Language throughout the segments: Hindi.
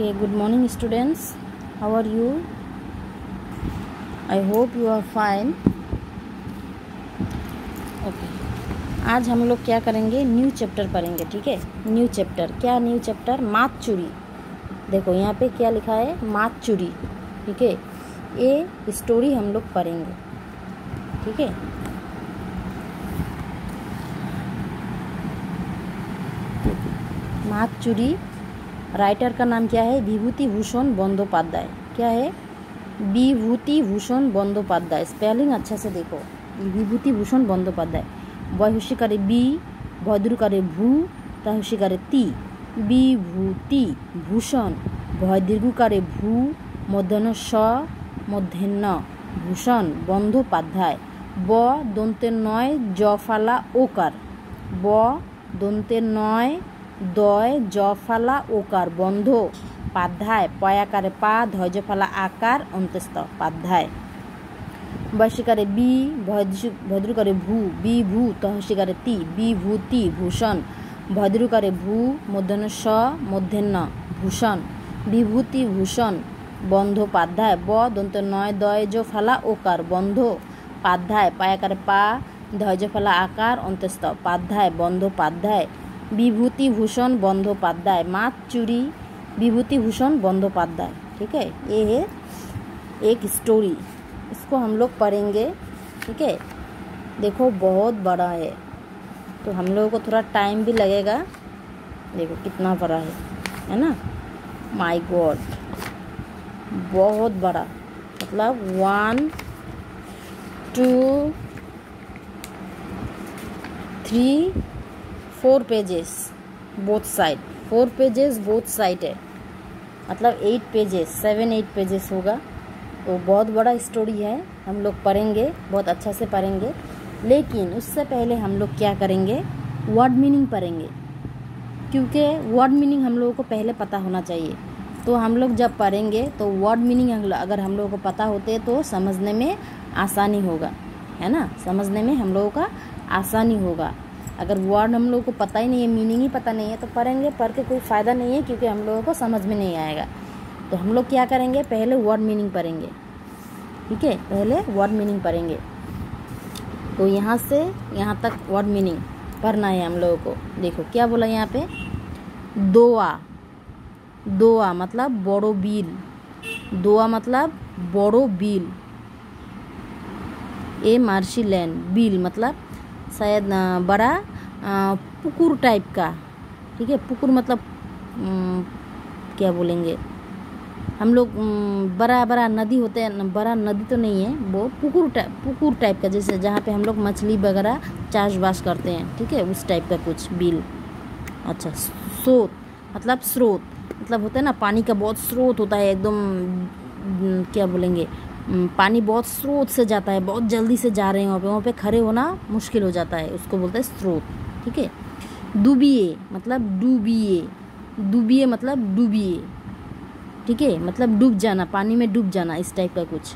Okay, good morning, students. How are you? I hope you are fine. Okay आज हम लोग क्या करेंगे? न्यू चैप्टर पढ़ेंगे ठीक है? न्यू चैप्टर क्या न्यू चैप्टर मात चूड़ी देखो यहाँ पे क्या लिखा है? मात चूड़ी ठीक है? ये स्टोरी हम लोग पढ़ेंगे ठीक है? मात चूड़ी राइटर का नाम क्या है विभूति भूषण बंदोपाध्याय क्या है विभूति भूषण बंदोपाध्याय स्पेलिंग अच्छा से देखो विभूति भूषण बंदोपाध्याय বয় হুশিকারে বি ভদ্রুকারে ভূ তা হুশিকারে তি বিভূতি ভূষণ ভয় দীর্ঘকারে ভূ মধ্যাহ্ন স মধ্যাহ্ন ভূষণ বন্দ্যোপাধ্যায় ব দন্তের নয় জ ফালা ওকার ব দন্তের নয় দয় জ ফালা ওকার বন্ধ। পাধ্যায়, পয়াকারে পা ধৈর্য ফালা আকার, অন্তস্থ, পাধ্যায়। বয়সিকারে বি ভদ্রকারে ভূ বি ভূ তহসিকারে তি, বিভূতি, ভূষণ। ভদ্রকারে ভূ, মধ্যাহ্ন স, মধ্যাহ্ন, ভূষণ। বিভূতি, ভূষণ বন্দ্যোপাধ্যায় ব, দন্ত নয়, দয় জ ফালা ওকার বন্ধ। পাধ্যায়, পায়াকারে পা ধৈর্য ফালা আকার, অন্তস্থ, পাধ্যায় বন্দ্যোপাধ্যায় विभूति भूषण बंदोपाध्याय मात चूड़ी विभूति भूषण बंदोपाध्याय ठीक है? ये है एक स्टोरी इसको हम लोग पढ़ेंगे। ठीक है? देखो, बहुत बड़ा है। तो हम लोगों को थोड़ा टाइम भी लगेगा। देखो, कितना बड़ा है। है ना? माय गॉड बहुत बड़ा। मतलब one two three four pages both side four pages both side है। मतलब eight pages seven eight pages होगा। तो बहुत बड़ा स्टोरी है। हम लोग पढ़ेंगे, बहुत अच्छा से पढ़ेंगे। लेकिन उससे पहले हम लोग क्या करेंगे? वर्ड मीनिंग पढ़ेंगे। क्योंकि वर्ड मीनिंग हम लोगों को पहले पता होना चाहिए। तो हम लोग जब पढ़ेंगे तो वर्ड मीनिंग अगर हम लोगों को पता होते तो समझने में आसानी होगा। है ना? समझने में हम लोगों का आसानी होगा। अगर वर्ड हम लोगों को पता ही नहीं है मीनिंग ही पता नहीं है तो पढ़ेंगे, पढ़ के कोई फ़ायदा नहीं है, क्योंकि हम लोगों को समझ में नहीं आएगा। तो हम लोग क्या करेंगे? पहले वर्ड मीनिंग पढ़ेंगे। ठीक है? पहले वर्ड मीनिंग पढ़ेंगे। तो यहाँ से यहाँ तक वर्ड मीनिंग पढ़ना है हम लोगों को। देखो, क्या बोला यहाँ पे? दोआ। दोआ मतलब बड़ो बिल। दोआ मतलब बड़ो बिल। ए मार्शी लैंड बिल मतलब शायद बड़ा पुकुर टाइप का। ठीक है? पुकुर मतलब क्या बोलेंगे? हम लोग बड़ा बड़ा नदी होते हैं। बड़ा नदी तो नहीं है, वो पुकुर टाइप पुकुर टाइप का, जैसे जहाँ पे हम लोग मछली वगैरह चाष बास करते हैं। ठीक है? उस टाइप का कुछ बिल। अच्छा स्रोत मतलब स्रोत। मतलब होता है ना, पानी का बहुत स्रोत होता है, एकदम क्या बोलेंगे? पानी बहुत स्रोत से जाता है, बहुत जल्दी से जा रहे हैं वहाँ पे। वहाँ पे खड़े होना मुश्किल हो जाता है, उसको बोलते हैं स्रोत, ठीक है? डूबिए मतलब डूबिए डूबिए मतलब डूबिए, ठीक है? मतलब डूब जाना, पानी में डूब जाना, इस टाइप का कुछ।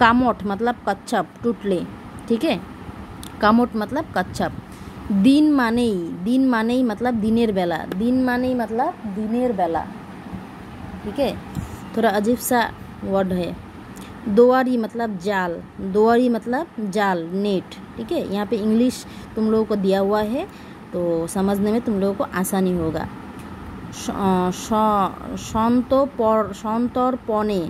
कामोट मतलब कच्छप, टूटले, ठीक है? कामोट मतलब कच्छप। दिन माने ही, दिन माने ही मतलब दिनेर बेला, दिन माने ही मतलब दिनेर बेला, ठीक है? थोड़ा अजीब सा वर्ड है। दोआरी मतलब जाल दोआरी मतलब जाल नेट ठीक है यहाँ पे इंग्लिश तुम लोगों को दिया हुआ है तो समझने में तुम लोगों को आसानी होगा सन्तपर सन्तर्पणे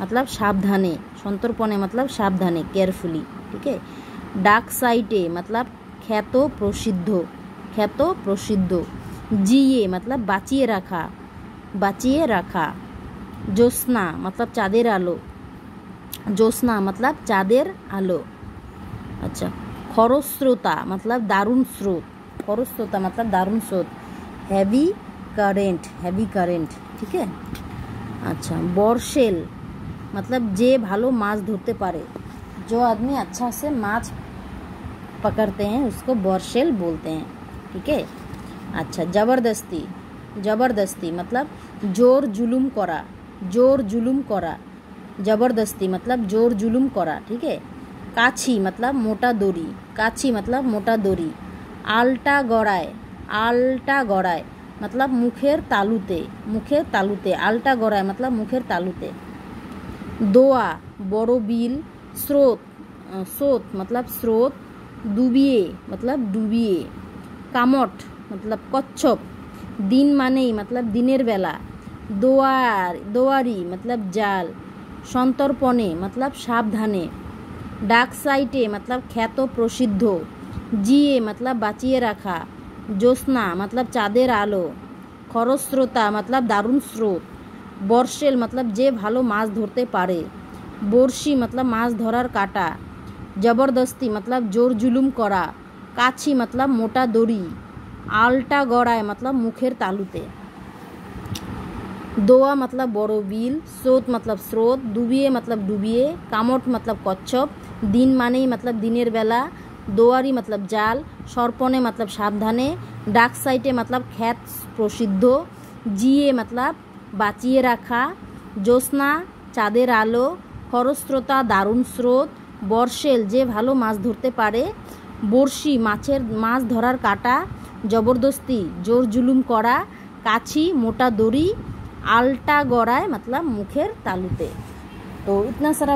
मतलब सावधाने सन्तर्पणे मतलब सावधाने केयरफुली ठीक है डाक साइटे मतलब ख्यात प्रसिद्ध ख्यात प्रसिद्ध जिए मतलब बाँचिए रखा बाँचिए रखा ज्योत्ना मतलब चाँदेर आलो ज्योत्ना मतलब चाँदेर आलो अच्छा खरस्रोता मतलब दारुण स्रोत खरस्रोता मतलब दारुण स्रोत हैवी करेंट हैवी करेंट ठीक है? अच्छा बर्शेल मतलब जे भालो माछ धरते पारे जो आदमी अच्छा से माछ पकड़ते हैं, उसको बर्शेल बोलते हैं, ठीक है? अच्छा ज़बरदस्ती ज़बरदस्ती मतलब ज़ोर जुलुम करा ज़ोर जुलुम करा। ज़बरदस्ती मतलब जोर जुलुम करा ठीक है काछी मतलब मोटा दोरी काछी मतलब मोटा दोरी आल्टा गड़ाय आल्टा गड़ाय मतलब মুখের তালুতে মুখের তালুতে আলটা গড়ায় मतलब মুখের তালুতে দোয়া বড় বিল স্রোত স্রোত मतलब স্রোত ডুবিয়ে मतलब ডুবিয়ে কামট मतलब কচ্ছপ দিন মানেই मतलब দিনের বেলা দোয়ার দোয়ারি मतलब জাল সন্তর্পণে, মতলব সাবধানে। ডাক সাইটে, মতলব খ্যাত প্রসিদ্ধ। জিয়ে, মতলব বাঁচিয়ে রাখা। জ্যোৎস্না, মতলব চাঁদের আলো। খরস্রোতা, মতলব দারুণ স্রোত। বর্ষেল, মতলব যে ভালো মাছ ধরতে পারে। বড়শি, মতলব মাছ ধরার কাটা। জবরদস্তি, মতলব জোর জুলুম করা। কাছি, মতলব মোটা দড়ি। আলটা গড়ায়, মতলব মুখের তালুতে। দোয়া মতলব বড় বিল, স্রোত মতলব স্রোত, ডুবিয়ে মতলব ডুবিয়ে, কামট মতলব কচ্ছপ, দিন মানেই মতলব দিনের বেলা, দোয়ারি মতলব জাল সর্পণে মতলব সাবধানে, ডাক সাইটে মতলব খ্যাত প্রসিদ্ধ, জিয়ে মতলব বাঁচিয়ে রাখা, জ্যোৎস্না, চাঁদের আলো, খরস্রোতা দারুণ স্রোত, বর্ষেল যে ভালো মাছ ধরতে পারে, বড়শি মাছের মাছ ধরার কাটা, জবরদস্তি, জোর জুলুম করা, কাছি মোটা দড়ি आल्टा गौराय मतलब मुखेर तालुते। तो इतना सारा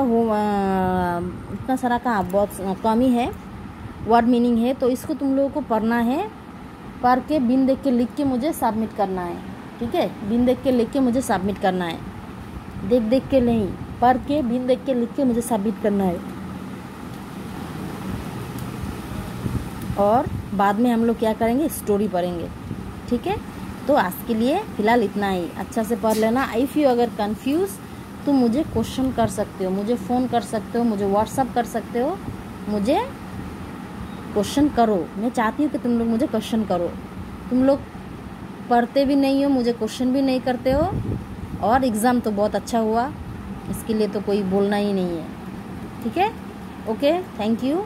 इतना सारा का बहुत कमी है वर्ड मीनिंग है तो इसको तुम लोगों को पढ़ना है। पढ़ के, बिन देख के, लिख के मुझे सबमिट करना है, ठीक है? बिन देख के, लिख के मुझे सबमिट करना है। देख देख के नहीं, पढ़ के, बिन देख के, लिख के मुझे सबमिट करना है। और बाद में हम लोग क्या करेंगे? स्टोरी पढ़ेंगे, ठीक है? तो आज के लिए फ़िलहाल इतना ही। अच्छा से पढ़ लेना। इफ़ यू अगर कंफ्यूज तो मुझे क्वेश्चन कर सकते हो, मुझे फ़ोन कर सकते हो, मुझे व्हाट्सअप कर सकते हो। मुझे क्वेश्चन करो। मैं चाहती हूँ कि तुम लोग मुझे क्वेश्चन करो। तुम लोग पढ़ते भी नहीं हो, मुझे क्वेश्चन भी नहीं करते हो। और एग्ज़ाम तो बहुत अच्छा हुआ। इसके लिए तो कोई बोलना ही नहीं है। ठीक है? Okay thank you